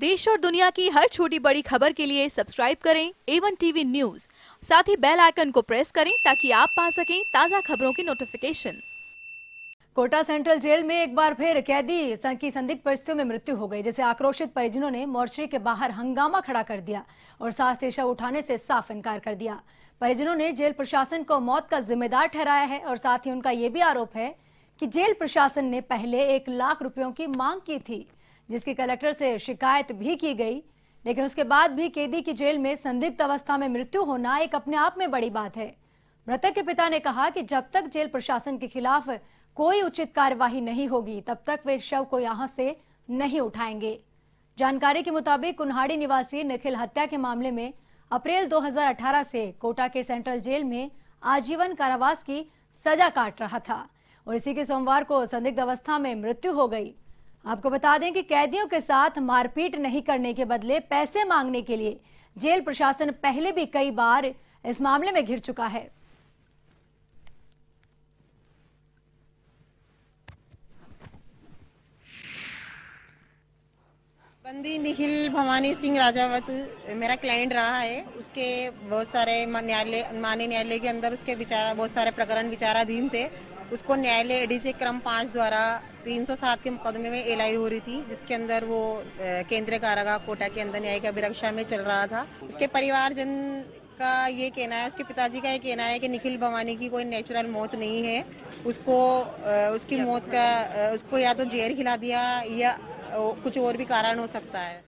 देश और दुनिया की हर छोटी बड़ी खबर के लिए सब्सक्राइब करें एवन टीवी न्यूज़ साथ ही बेल आइकन को प्रेस करें ताकि आप पा सकें ताज़ा खबरों की नोटिफिकेशन कोटा सेंट्रल जेल में एक बार फिर कैदी की संदिग्ध परिस्थितियों में मृत्यु हो गई, जिसे आक्रोशित परिजनों ने मोर्चरी के बाहर हंगामा खड़ा कर दिया और साथ ही शव उठाने से साफ़ इनकार कर दिया। परिजनों ने जेल प्रशासन को मौत का जिम्मेदार ठहराया है और साथ ही उनका यह भी आरोप है कि जेल प्रशासन ने पहले एक लाख रुपयों की मांग की थी। जिसकी कलेक्टर से शिकायत भी की गई, लेकिन उसके बाद भी कैदी की जेल में संदिग्ध अवस्था में मृत्यु होना एक अपने आप में बड़ी बात है। मृतक के पिता ने कहा कि जब तक जेल प्रशासन के खिलाफ कोई उचित कार्यवाही नहीं होगी, तब तक वे शव को यहाँ से नहीं उठाएँगे। जानकारी के मुताबिक कुन्हाड़ी निवासी निखिल हत्या के मामले में अप्रैल 2018 से कोटा के सेंट्रल जेल में आजीवन कारावास की सजा काट रहा था, और इसी के सोमवार को संदिग्ध अवस्था में मृत्यु हो गई। आपको बता दें कि कैदियों के साथ मारपीट नहीं करने के बदले पैसे मांगने के लिए जेल प्रशासन पहले भी कई बार इस मामले में घिर चुका है। बंदी निखिल भवानी सिंह राजावत, मेरा क्लाइंट रहा है। उसके बहुत सारे न्यायालय माननीय न्यायालय के अंदर उसके विचार, बहुत सारे प्रकरण विचाराधीन थे। उसको न्यायालय एडीसी क्रम पाँच द्वारा 307 के मुकदमे में एलाई हो रही थी, जिसके अंदर वो केंद्रीय कारागार कोटा के अंदर न्यायिक अभिरक्षा में चल रहा था। उसके परिवारजन का ये कहना है, उसके पिताजी का ये कहना है कि निखिल भवानी की कोई नेचुरल मौत नहीं है। उसको उसकी मौत का उसको या तो जेर खिला दिया या कुछ और भी कारण हो सकता है।